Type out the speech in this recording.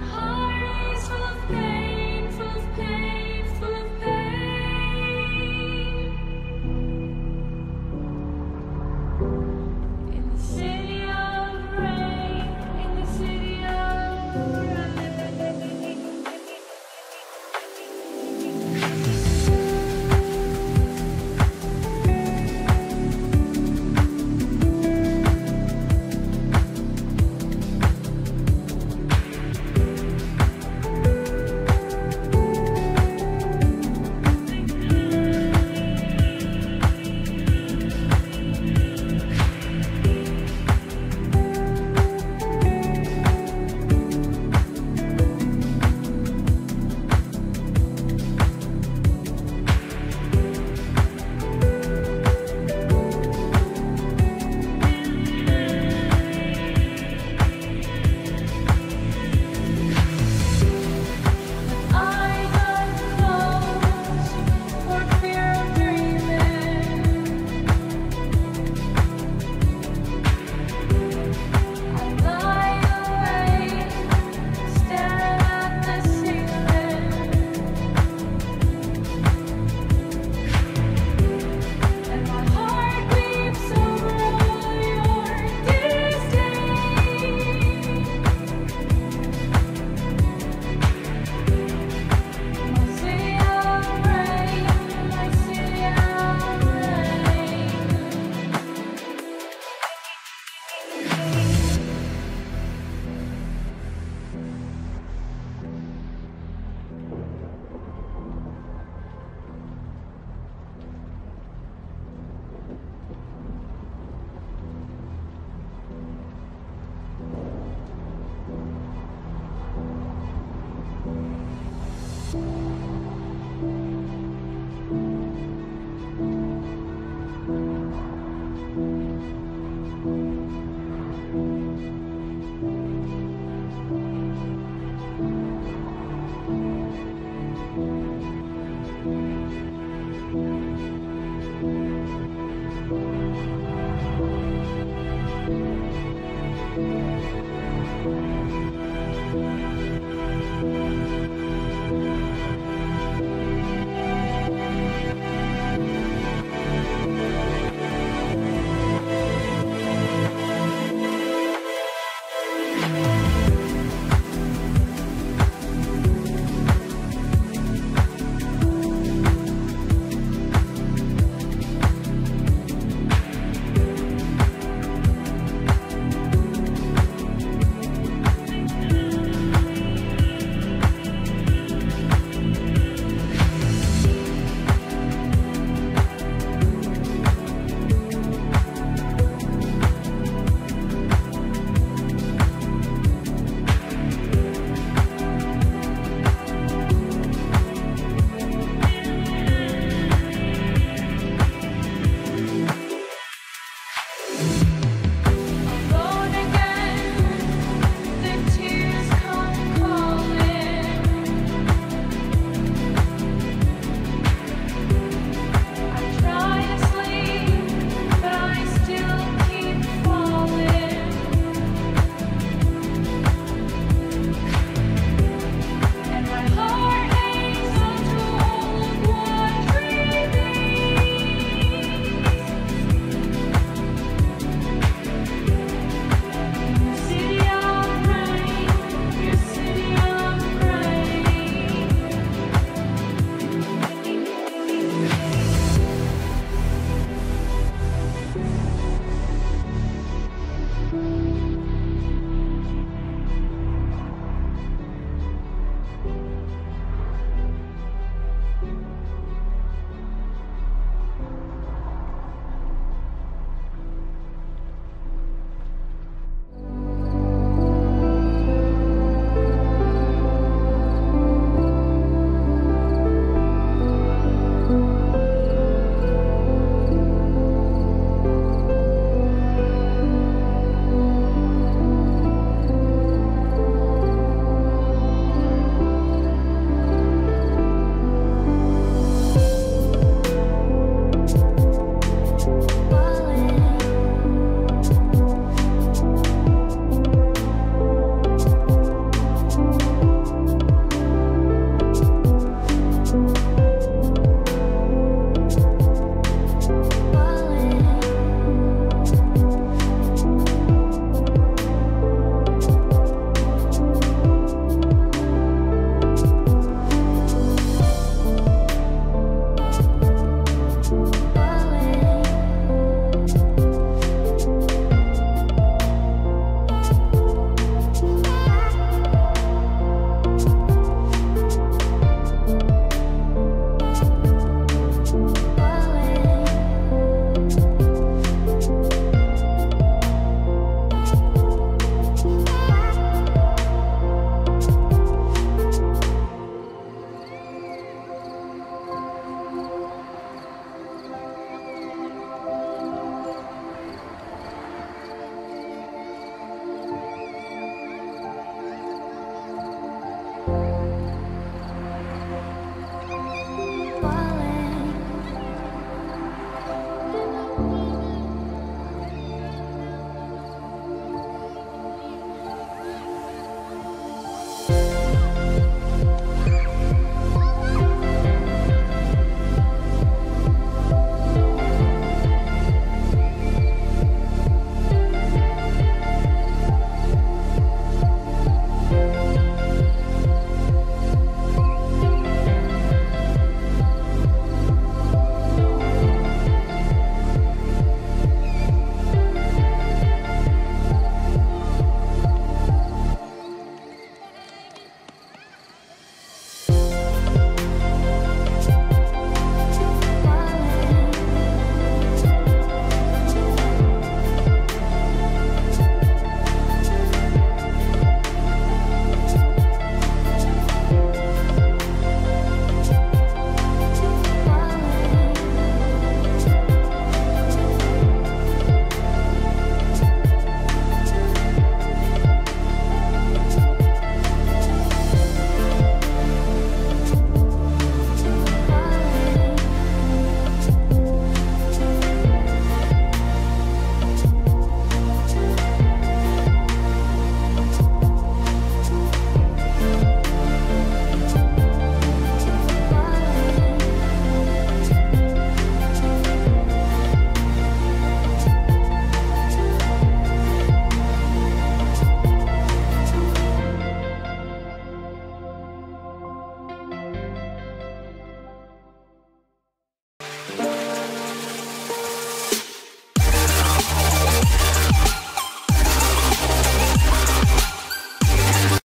got heart.